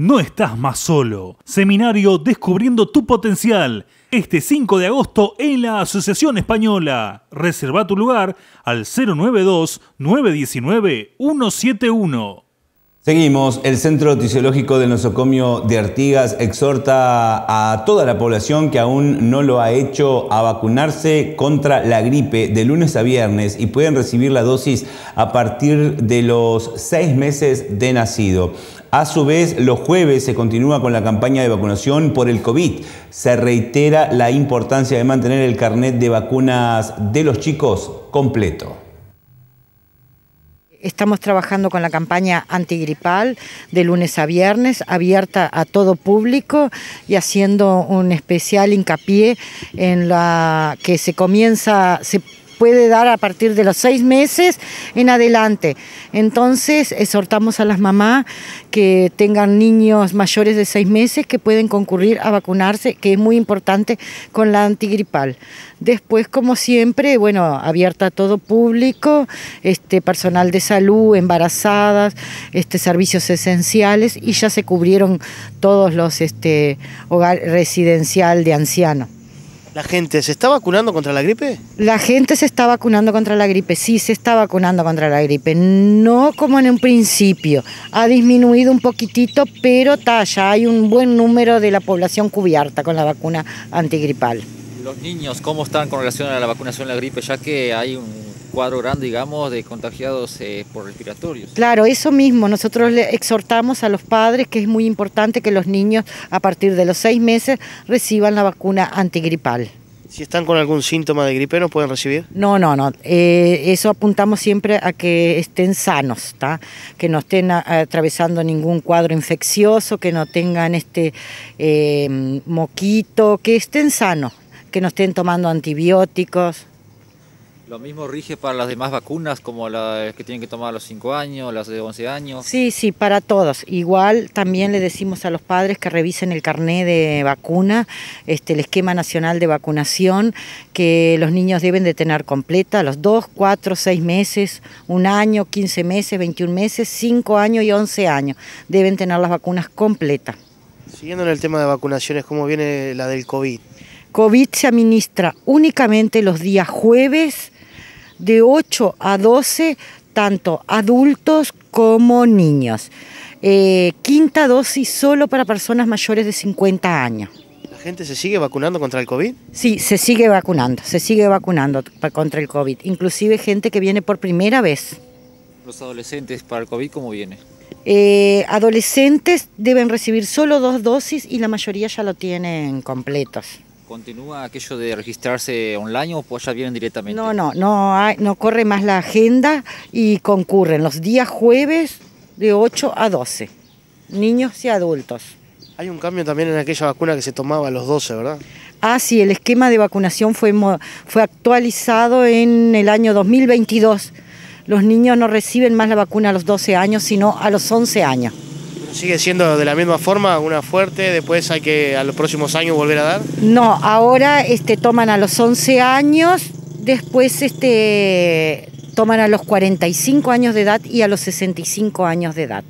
No estás más solo. Seminario Descubriendo tu Potencial. Este 5 de agosto en la Asociación Española. Reserva tu lugar al 092-919-171. Seguimos. El Centro Tisiológico del Nosocomio de Artigas exhorta a toda la población que aún no lo ha hecho a vacunarse contra la gripe de lunes a viernes y pueden recibir la dosis a partir de los seis meses de nacido. A su vez, los jueves se continúa con la campaña de vacunación por el COVID. Se reitera la importancia de mantener el carnet de vacunas de los chicos completo. Estamos trabajando con la campaña antigripal de lunes a viernes, abierta a todo público y haciendo un especial hincapié en la que se comienza, puede dar a partir de los seis meses en adelante. Entonces, exhortamos a las mamás que tengan niños mayores de seis meses que pueden concurrir a vacunarse, que es muy importante con la antigripal. Después, como siempre, bueno, abierta a todo público, este, personal de salud, embarazadas, este, servicios esenciales y ya se cubrieron todos los este, hogar residencial de ancianos. ¿La gente se está vacunando contra la gripe? La gente se está vacunando contra la gripe, sí, se está vacunando contra la gripe. No como en un principio, ha disminuido un poquitito, pero ya hay un buen número de la población cubierta con la vacuna antigripal. Los niños, ¿cómo están con relación a la vacunación de la gripe? Ya que hay un cuadro grande, digamos, de contagiados eh, por respiratorios. Claro, eso mismo. Nosotros le exhortamos a los padres que es muy importante que los niños a partir de los seis meses reciban la vacuna antigripal. Si están con algún síntoma de gripe, ¿no pueden recibir? No, no, no. Eh, eso apuntamos siempre a que estén sanos, que no estén atravesando ningún cuadro infeccioso, que no tengan este eh, moquito, que estén sanos, que no estén tomando antibióticos. ¿Lo mismo rige para las demás vacunas, como las que tienen que tomar a los 5 años, las de 11 años? Sí, sí, para todos. Igual también le decimos a los padres que revisen el carné de vacuna, este, el esquema nacional de vacunación, que los niños deben de tener completa, los 2, 4, 6 meses, un año, 15 meses, 21 meses, 5 años y 11 años. Deben tener las vacunas completas. Siguiendo en el tema de vacunaciones, ¿cómo viene la del COVID? COVID se administra únicamente los días jueves, de 8 a 12, tanto adultos como niños. Eh, quinta dosis solo para personas mayores de 50 años. ¿La gente se sigue vacunando contra el COVID? Sí, se sigue vacunando, se sigue vacunando contra el COVID, inclusive gente que viene por primera vez. ¿Los adolescentes para el COVID cómo viene? Eh, adolescentes deben recibir solo dos dosis y la mayoría ya lo tienen completos. ¿Continúa aquello de registrarse online o pues ya vienen directamente? No, no, no, hay, no corre más la agenda y concurren los días jueves de 8 a 12, niños y adultos. Hay un cambio también en aquella vacuna que se tomaba a los 12, ¿verdad? Ah, sí, el esquema de vacunación fue, fue actualizado en el año 2022. Los niños no reciben más la vacuna a los 12 años, sino a los 11 años. ¿Sigue siendo de la misma forma, una fuerte, después hay que a los próximos años volver a dar? No, ahora este, toman a los 11 años, después este, toman a los 45 años de edad y a los 65 años de edad.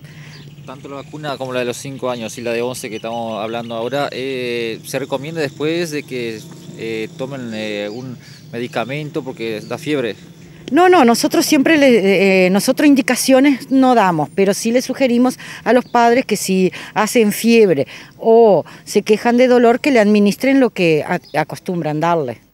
Tanto la vacuna como la de los 5 años y la de 11 que estamos hablando ahora, eh, ¿se recomienda después de que eh, tomen eh, un medicamento porque da fiebre? No, no, nosotros siempre, le, eh, nosotros indicaciones no damos, pero sí le sugerimos a los padres que si hacen fiebre o se quejan de dolor, que le administren lo que acostumbran darle.